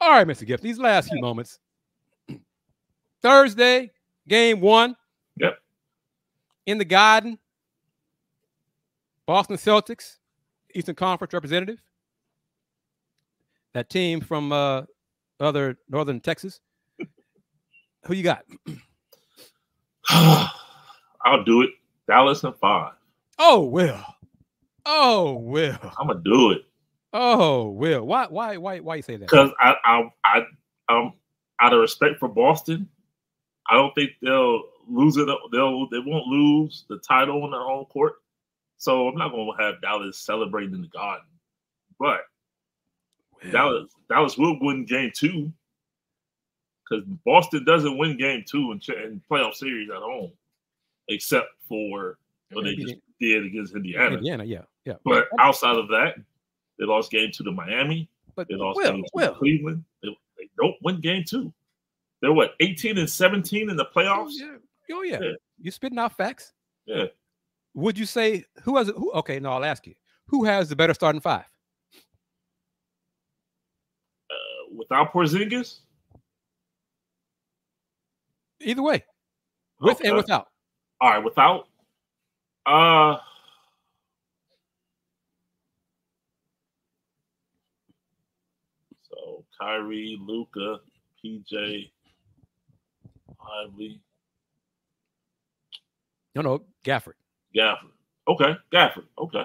All right, Mr. Gift, these last few moments. Thursday, game one. Yep. In the Garden, Boston Celtics, Eastern Conference representative. That team from uh, other northern Texas. Who you got? I'll do it. Dallas and five. Oh, Will. Oh, well. I'm gonna do it. Oh, Will. Why? Why? Why? Why you say that? Because I, I, I, um, out of respect for Boston, I don't think they'll lose it. They'll they won't lose the title on their home court. So I'm not going to have Dallas celebrating in the Garden, but Will. Dallas Dallas will win Game Two because Boston doesn't win Game Two in, in playoff series at home, except for what they just did against Indiana. Indiana, yeah, yeah. But outside of that, they lost Game Two to Miami. But they lost Will, Game Two Will. to Cleveland. They, they don't win Game Two. They're what 18 and 17 in the Oh playoffs. yeah. Oh yeah. Yeah. You spitting out facts. Yeah. Would you say who has who? Okay, no, I'll ask you. Who has the better starting five? Uh, without Porzingis, Either way, with and without. all right. Without, uh, so Kyrie, Luka, PJ, Lively, No, no, Gafford. Gafford. Okay, Gafford. Okay,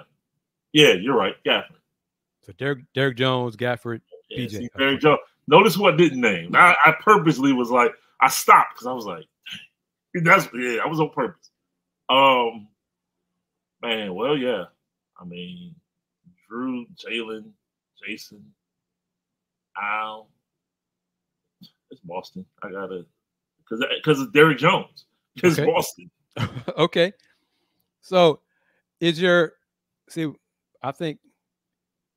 yeah, you're right, Gafford. So Derrick, Derrick Jones, Gafford. Yeah, PJ. see, Barry Jones. Notice who I didn't name. I, I purposely was like, I stopped because I was like, that's yeah, I was on purpose. Um, man, well, yeah. I mean, Jrue, Jaylen, Jayson, Al. It's Boston. I gotta because because it's Derrick Jones. It's Okay. Boston. okay. So is your see, I think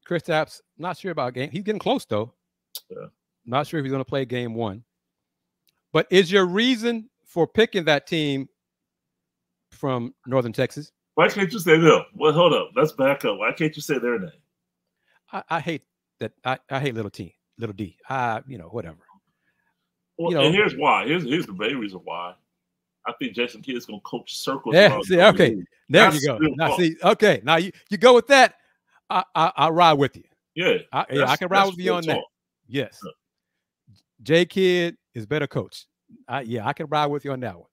Kristaps, not sure about game. He's getting close though. Yeah. Not sure if he's going to play game one. But is your reason for picking that team from Northern Texas? Why can't you say them? Well, hold up. Let's back up. Why can't you say their name? I, I hate that. I, I hate little T, little D. I, you know, whatever. Well, You know- and here's why. Here's here's the main reason why. I think Jason Kidd is going to coach circles. Yeah, see, okay. There That's you go. Now talk. see, okay. Now you, you go with that. I, I I ride with you. Yeah, I, yeah, I can ride with you on that. Yes. Yeah. J Kidd is better coach. I, yeah, I can ride with you on that one.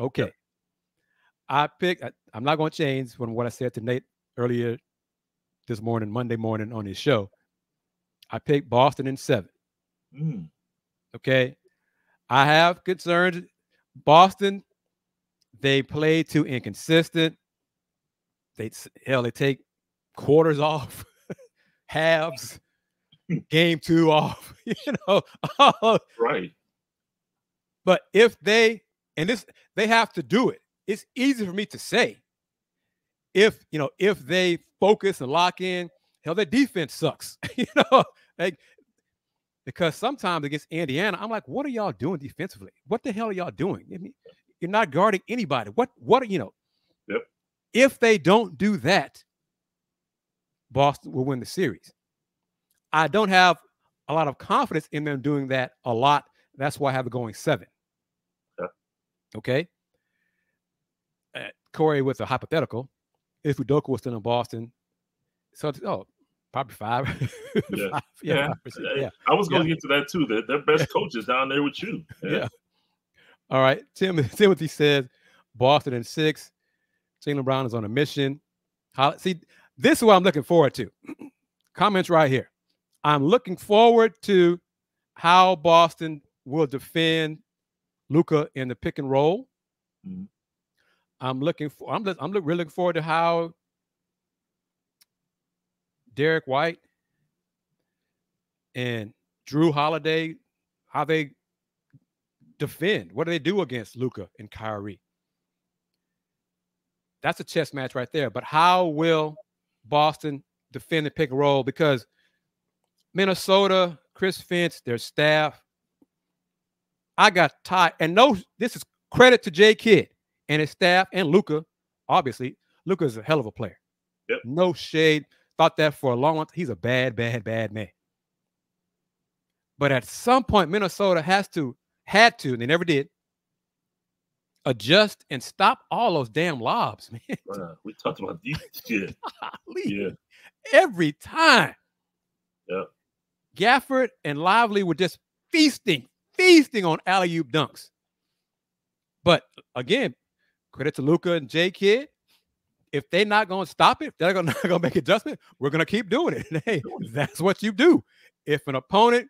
Okay. I pick. I, I'm not going to change from what I said to Nate earlier this morning, Monday morning on his show. I picked Boston in seven. Mm. Okay. I have concerns. Boston, they play too inconsistent. They hell, they take quarters off, halves, game two off, you know. Right. but if they and this they have to do it. It's easy for me to say. If you know, if they focus and lock in, hell, their defense sucks. you know, like because sometimes against Indiana, I'm like, what are y'all doing defensively? What the hell are y'all doing? I mean, you're not guarding anybody. What what are you know? Yep. If they don't do that, Boston will win the series. I don't have a lot of confidence in them doing that a lot. That's why I have it going seven. Okay. Okay. Uh, Corey with a hypothetical. If Udoka was still in Boston, so oh, probably five. Yeah. Five, Yeah. five Uh, yeah. I was going to Yeah. get to that too. That their best coaches down there with you. Yeah. All right. Tim Timothy says Boston in six. Jaylen Brown is on a mission. How, see, this is what I'm looking forward to. Comments right here. I'm looking forward to how Boston will defend Luka in the pick and roll. Mhm. I'm looking for. I'm. I'm look, really looking forward to how Derrick White and Jrue Holiday, how they defend. What do they do against Luka and Kyrie? That's a chess match right there. But how will Boston defend the pick and roll? Because Minnesota, Chris Finch, their staff, I got tired. And no, this is credit to Jay Kidd and his staff and Luka. Obviously, Luka is a hell of a player. Yep. No shade. Thought that for a long time. He's a bad, bad, bad man. But at some point, Minnesota has to, had to, and they never did, adjust and stop all those damn lobs, man. Uh, we talked about these. Yeah. yeah. Every time. Yeah. Gafford and Lively were just feasting, feasting on alley oop dunks. But again, credit to Luka and J Kidd. If they're not going to stop it, they're not going to make adjustment. We're going to keep doing it. hey, that's what you do. If an opponent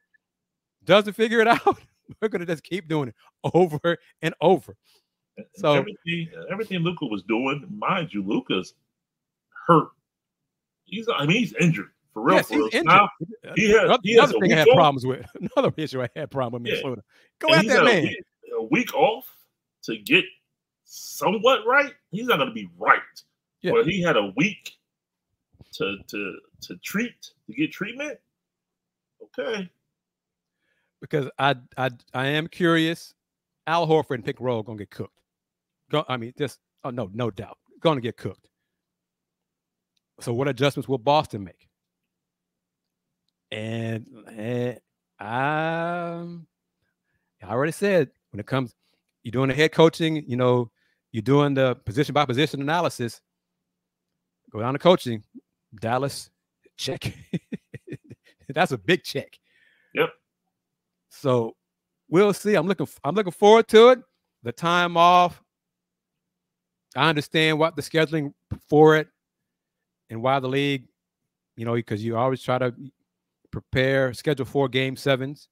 doesn't figure it out, we're going to just keep doing it over and over. So everything, everything Luka was doing, mind you, Luka's hurt. He's, I mean, he's injured for real. Yes, for real. he's Now, injured. he has, another he has another thing I had off. problems with. Another issue I had problem with Yeah. Minnesota. Go and at that man. week- A week off to get somewhat right. He's not going to be right. Yeah. He had a week to to to treat to get treatment. Okay. because I I I am curious. Al Horford and Pick Roll gonna get cooked. Go, I mean, just oh no, no doubt, gonna get cooked. So what adjustments will Boston make? And I I already said when it comes, you're doing the head coaching, you know, you're doing the position by position analysis. Go down to coaching, Dallas, check. That's a big check. Yep. So we'll see. I'm looking. I'm looking forward to it. The time off. I understand what the scheduling for it, and why the league, you know, because you always try to prepare, schedule four game sevens.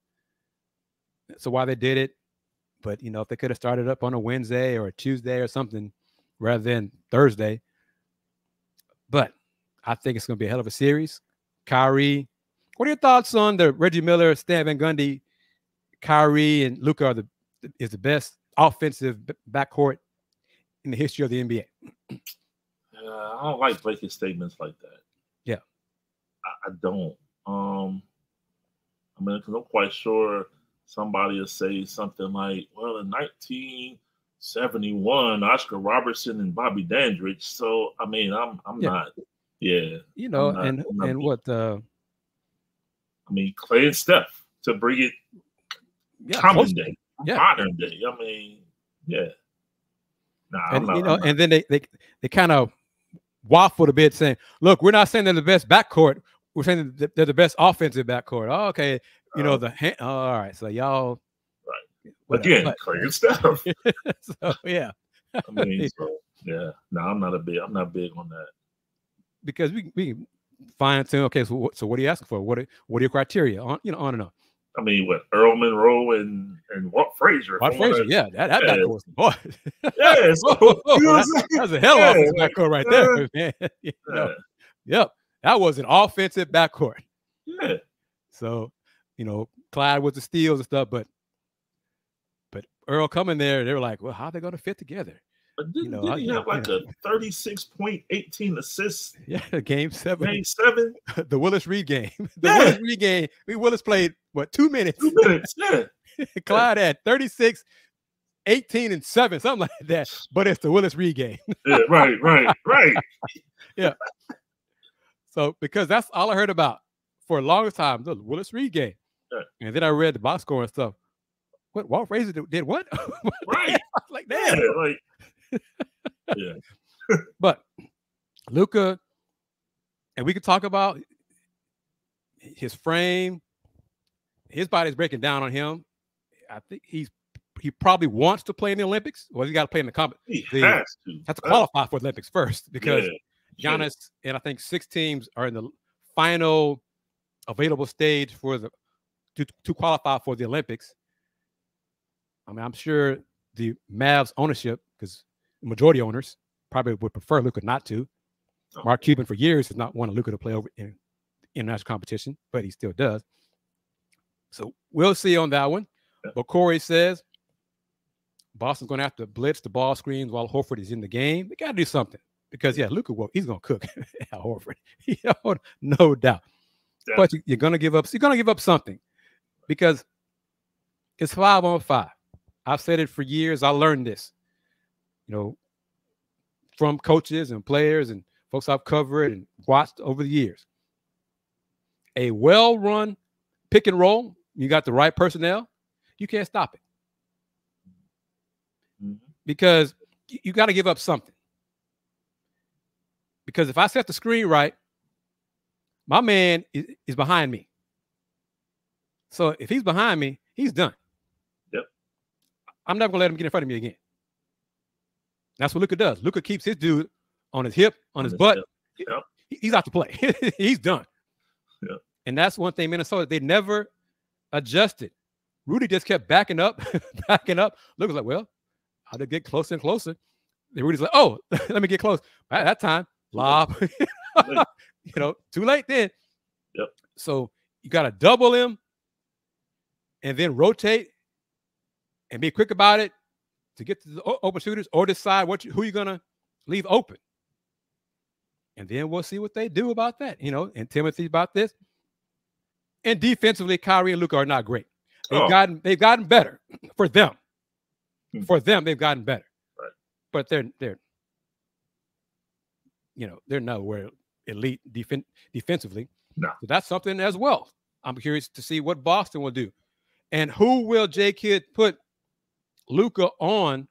So why they did it, but you know, if they could have started up on a Wednesday or a Tuesday or something rather than Thursday. But I think it's going to be a hell of a series. Kyrie, what are your thoughts on the Reggie Miller, Stan Van Gundy, Kyrie, and Luka are the is the best offensive backcourt in the history of the NBA? Uh, I don't like blanket statements like that. Yeah. I, I don't. Um, I mean, because I'm quite sure somebody will say something like, "Well, in 1971, Oscar Robertson and Bobby Dandridge." So, I mean, I'm I'm Yeah. not. Yeah, You know, not- and and being- what uh I mean, Klay and Steph to bring it yeah, common day, Yeah. modern day. I mean, yeah. Nah, and not, you know, and then they they they kind of waffled a bit, saying, "Look, we're not saying they're the best backcourt. We're saying they're the best offensive backcourt." Oh, okay, you know uh, the ha- oh, all right. So y'all. Whatever, again, Klay and Steph. but- so yeah, I mean, so, yeah. No, I'm not a big. I'm not big on that. because we we fine tune. Okay, so what, so what are you asking for? What are, what are your criteria? On you know on and on. I mean, what Earl Monroe and and Walt Frazier. What Frazier, yeah, that that Yeah. backcourt, boy, Yeah, so, Whoa, whoa, you know that- saying? that's a hell of Yeah, an backcourt right there, man. You know, Yeah, Yep, that was an offensive backcourt. yeah. So, you know, Clyde was the steals and stuff, but Earl coming there, they were like, well, how are they going to fit together? But didn't, know, didn't I- he you have like you a 36 point 18 assists Yeah, game seven, game seven? the Willis Reed game. The Yeah. Willis Reed game. We Willis played what two minutes. Two minutes. Yeah. Clyde had 36, 18, and seven, something like that. But it's the Willis Reed game. yeah. Right, right, right. Yeah. So because that's all I heard about for a longest time, the Willis Reed game. Yeah. And then I read the box score and stuff. What Walt Frazier did, what? Right. like Yeah. that. Like, yeah. But Luka, and we could talk about his frame. His body's breaking down on him. I think he's he probably wants to play in the Olympics. Well, he got to play in the comp. He The- has to. Have to qualify for Olympics first because yeah, yeah. Giannis and I think six teams are in the final available stage for the to, to qualify for the Olympics. I mean, I'm sure the Mavs ownership, because majority owners probably would prefer Luka not to. Oh. Mark Cuban for years has not wanted Luka to play over in international competition, but he still does. So we'll see on that one. But Corey says Boston's going to have to blitz the ball screens while Horford is in the game. They got to do something because yeah, Luka, well, he's going to cook Al Horford, you know, no doubt. Yeah. But you're going to give up. You're going to give up something because it's five on five. I've said it for years. I learned this, you know, from coaches and players and folks I've covered and watched over the years. A well-run pick and roll, you got the right personnel, you can't stop it. Mhm. Because you got to give up something. Because if I set the screen right, my man is behind me. So if he's behind me, he's done. I'm never gonna let him get in front of me again. That's what Luka does. Luka keeps his dude on his hip, on, his butt. Yep. He- He's out to play. he's done. Yep. And that's one thing Minnesota, they never adjusted. Rudy just kept backing up, backing up. Luka's like, well, how to get closer and closer. Then Rudy's like, oh, let me get close. By that time, lob. you know, too late then. Yep. So you got to double him and then rotate and be quick about it to get to the open shooters or decide what you, who you're going to leave open. And then we'll see what they do about that. You know, and Timothy about this. And defensively, Kyrie and Luka are not great. They've Oh. gotten they've gotten better for them. Hmm. For them, they've gotten better. Right. But they're they're you know they're nowhere elite defen- defensively. No. So that's something as well. I'm curious to see what Boston will do, and who will J Kidd put Luka on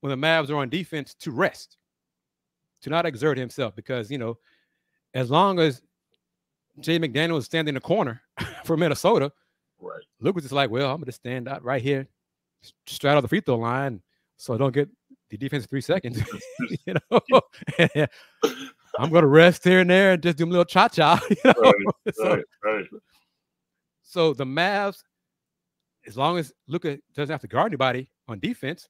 when the Mavs are on defense to rest, to not exert himself because you know as long as Jay McDaniel is standing in the corner for Minnesota, Right. Luke was just like, well, I'm going to stand out right here, straddle the free throw line, so I don't get the defense three seconds. you know, I'm going to rest here and there and just do a little cha cha. You know? Right, so, Right. Right. so the Mavs, as long as Luka doesn't have to guard anybody on defense,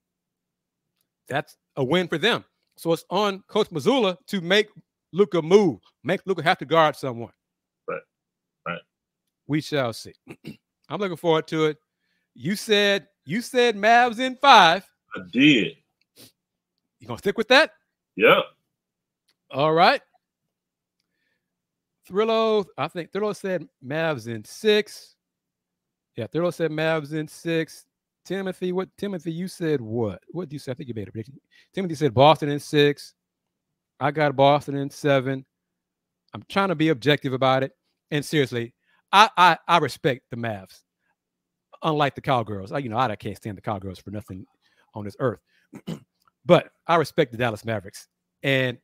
that's a win for them. So it's on Coach Mazzulla to make Luka move, make Luka have to guard someone. Right. Right. We shall see. I'm looking forward to it. You said you said Mavs in five. I did. You gonna stick with that? Yeah. All right. Thrillo, I think Thrillo said Mavs in six. Yeah, Thrillo said Mavs in six. Timothy, what Timothy? You said what? What do you say? I think you made a prediction. Timothy said Boston in six. I got Boston in seven. I'm trying to be objective about it. And seriously, I I, I respect the Mavs. Unlike the Cowgirls, I, you know, I can't stand the Cowgirls for nothing on this earth. but I respect the Dallas Mavericks. And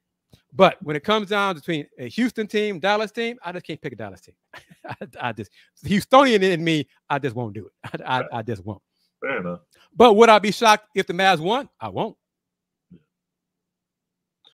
but when it comes down between a Houston team, Dallas team, I just can't pick a Dallas team. I, I just Houstonian in me, I just won't do it. I, I, I just won't. Fair enough. But would I be shocked if the Mavs won? I won't.